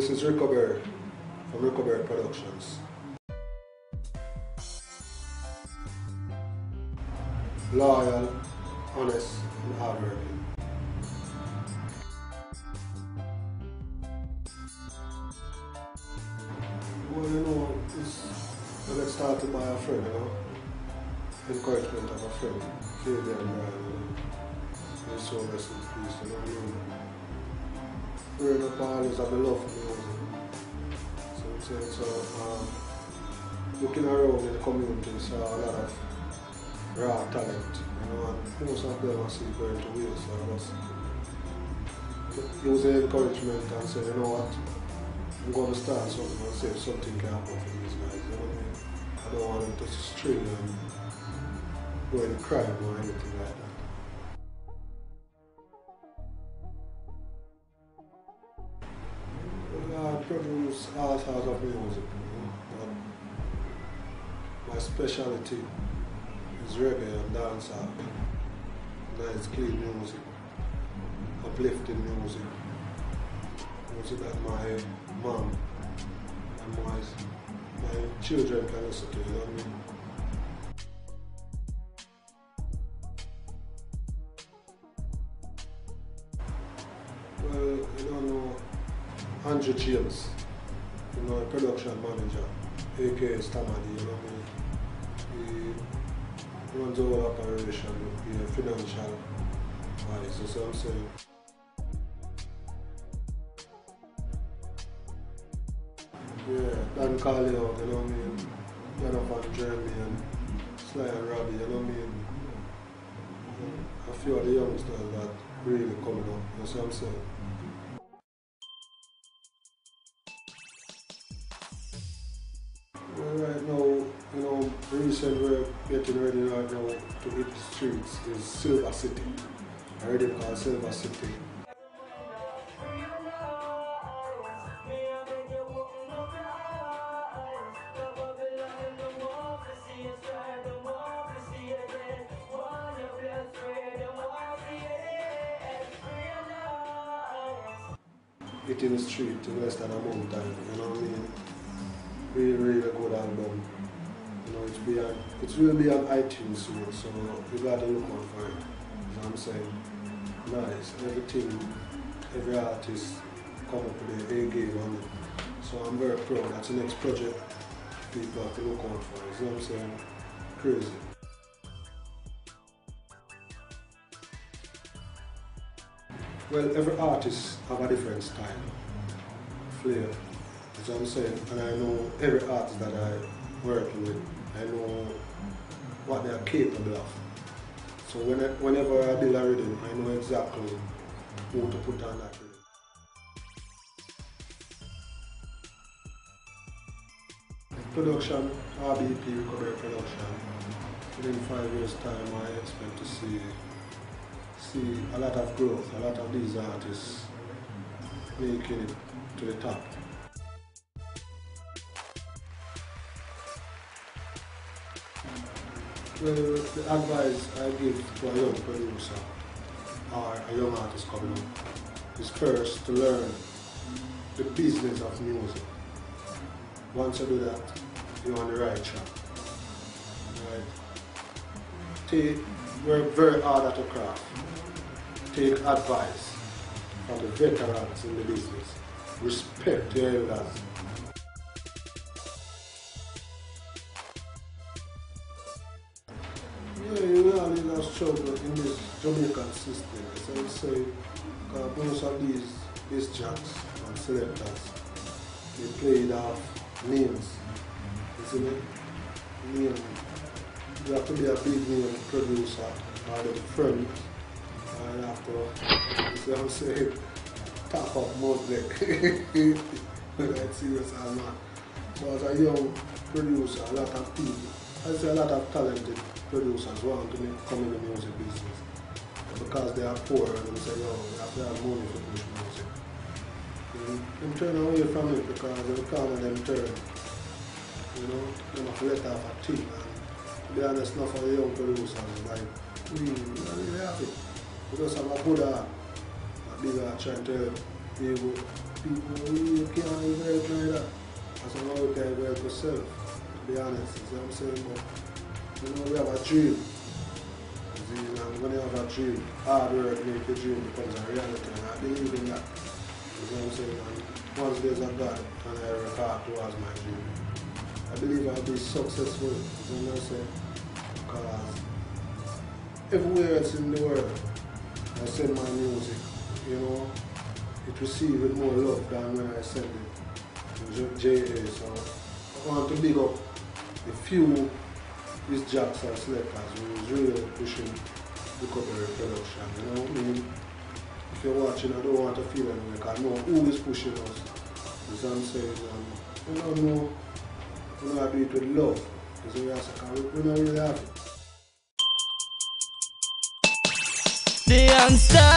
This is Ricko Berry from Ricko Berry Productions. Loyal, honest, and hardworking. Well, you know, it's, I got started by a friend, you know. Encouragement of a friend, Brian, you know. His soul rest in peace, you know? Growing up, always have a love for music. So so, um, looking around in the community, saw a lot of raw talent, you know, and most of them I see going to waste, so I was the encouragement and say, you know what, I'm going to start something and see if something can happen for these guys. You know what I mean? I don't want them to string and go in crime or anything like that. Produce all sorts of music, you know, but my specialty is reggae and dancehall. Nice, clean music, uplifting music, music that my mom and my, my children can listen to, you know what I mean? Andrew James, you know, production manager, aka Stamadi, you know mean? He runs whole operation with the financial wise, you see what I'm saying? Yeah, Dan Carleo, you know what I mean? Jonathan Jeremy and Sly and Robbie, you know what I mean? A few of the youngsters that really coming up, you see what I'm saying? Know, we're getting ready right now to hit the streets is Silver City. Already called Silver City. Hit in the street in less than a month time, you know what I mean? Really, really good album. Know, it's be on, it's will be on iTunes soon, so you gotta look out for it. You know what I'm saying? Nice. Everything, every artist come up with their A game on it. So I'm very proud. That's the next project people have to look out for. You know what I'm saying? Crazy. Well, every artist have a different style, flair. That's what I'm saying. And I know every artist that I work with, I know what they are capable of. So when I, whenever I build a rhythm, I know exactly who to put on that rhythm. Production, RBP Ricko Berry Production. Within five years' time, I expect to see see a lot of growth, a lot of these artists making it to the top. Well, the advice I give to a young producer or a young artist coming up is first to learn the business of music. Once you do that, you're on the right track. Right? Take, work very hard at your craft. Take advice from the veterans in the business. Respect your elders. You know, in a struggle in this Jamaican system. As I say, most of these these jacks and selectors, they played off names. Isn't it? Name. You have to be a big name producer or the friend. And after, you see what I'm? Top up Mosaic. That's serious or not. So as a young producer, a lot of people, I say a lot of talented producers want to make, come in the music business. Because they are poor and they say, yo, we have to have money for push music. And them turn away from it because every corner them turn. You know, they to let off a team. And be honest, not for the young producers, like, we, we don't really have it. We just have a good heart, a big heart trying to be able people, you can't even like that. That's how you can yourself, to be honest. You see what I'm saying? But, you know, we have a dream. You and when you have a dream, hard work make your dream becomes a reality. And I believe in that. You see what I'm saying? And once there's a God, and I work hard towards my dream, I believe I'll be successful. You see what I'm saying? Because everywhere else in the world, I send my music, you know, it receives more love than when I send it to JA. So I want to big up the few these jacks and selectors who is really pushing Ricko Berry production. You know what I mean? If you're watching, I don't want to feel anyway, because I know who is pushing us. What I'm saying? Um, you don't know, we don't do it with love. Because we, are, we don't really have it. The youngster